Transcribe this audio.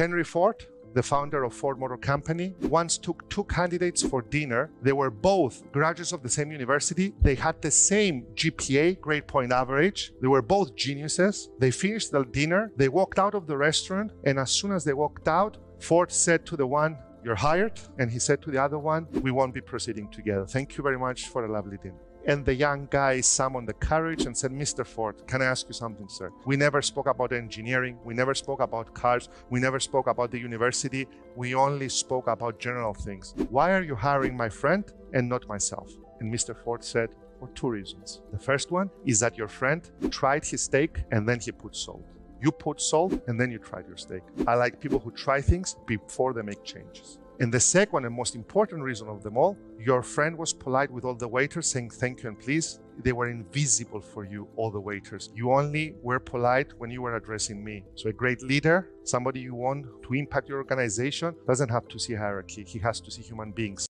Henry Ford, the founder of Ford Motor Company, once took two candidates for dinner. They were both graduates of the same university. They had the same GPA, grade point average. They were both geniuses. They finished the dinner. They walked out of the restaurant. And as soon as they walked out, Ford said to the one, You're hired. And he said to the other one, We won't be proceeding together. Thank you very much for a lovely dinner. And the young guy summoned the courage and said, Mr. Ford, can I ask you something, sir? We never spoke about engineering. We never spoke about cars. We never spoke about the university. We only spoke about general things. Why are you hiring my friend and not myself? And Mr. Ford said, for two reasons. The first one is that your friend tried his steak and then he put salt. You put salt and then you tried your steak. I like people who try things before they make changes. And the second and most important reason of them all, your friend was polite with all the waiters saying thank you and please. They were invisible for you, all the waiters. You only were polite when you were addressing me. So a great leader, somebody you want to impact your organization, doesn't have to see hierarchy. He has to see human beings.